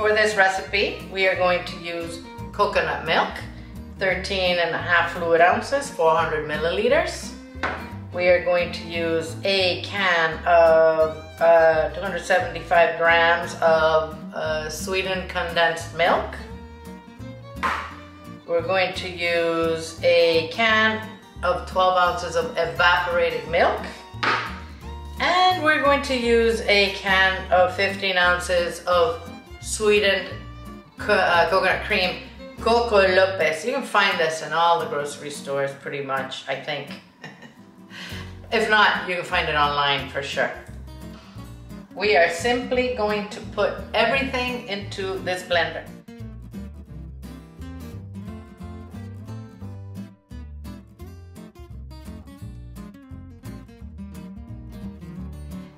For this recipe, we are going to use coconut milk, 13 and a half fluid ounces, 400 milliliters. We are going to use a can of uh, 275 grams of uh, sweetened condensed milk. We're going to use a can of 12 ounces of evaporated milk. And we're going to use a can of 15 ounces of sweetened co uh, coconut cream, Coco Lopez. You can find this in all the grocery stores pretty much, I think. if not, you can find it online for sure. We are simply going to put everything into this blender.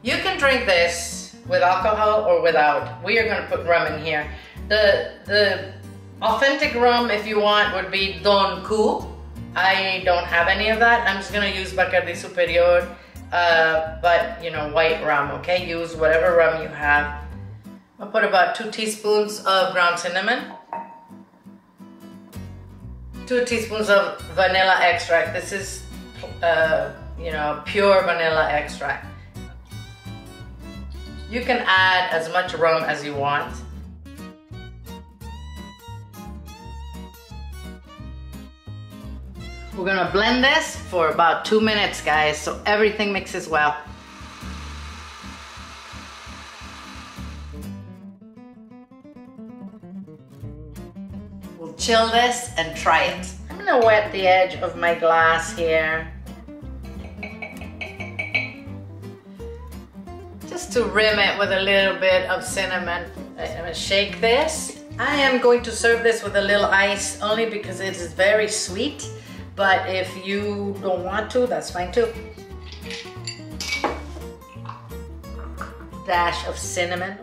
You can drink this with alcohol or without. We are gonna put rum in here. The, the authentic rum, if you want, would be Don Q. I don't have any of that. I'm just gonna use Bacardi Superior, uh, but you know, white rum, okay? Use whatever rum you have. I'll put about two teaspoons of ground cinnamon. Two teaspoons of vanilla extract. This is, uh, you know, pure vanilla extract. You can add as much rum as you want. We're gonna blend this for about two minutes, guys, so everything mixes well. We'll chill this and try it. I'm gonna wet the edge of my glass here. Just to rim it with a little bit of cinnamon. I'm gonna shake this. I am going to serve this with a little ice only because it is very sweet, but if you don't want to, that's fine too. Dash of cinnamon.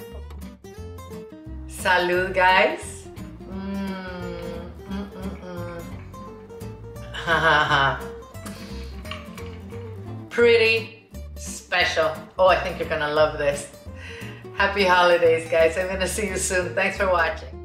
Salud, guys. Mm, mm, mm. Ha. Pretty special. Oh, I think you're gonna love this. Happy holidays, guys. I'm gonna see you soon. Thanks for watching.